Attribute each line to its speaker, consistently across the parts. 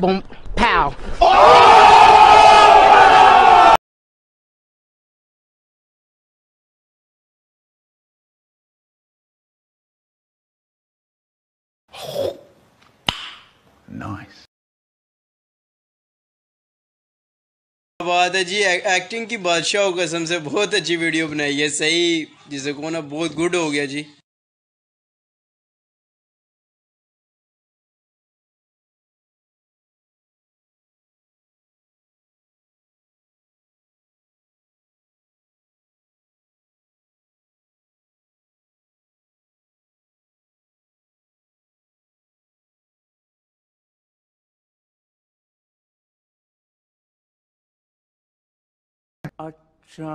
Speaker 1: boom, pow.
Speaker 2: Nice.
Speaker 3: बात है जी acting की बादशाह हो कसम से बहुत अच्छी वीडियो बनाई है सही जिसे को ना बहुत गुड हो गया जी
Speaker 2: अच्छा।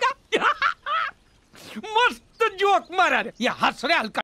Speaker 4: मस्त जोक मारा रे। या हंस रे हल्का।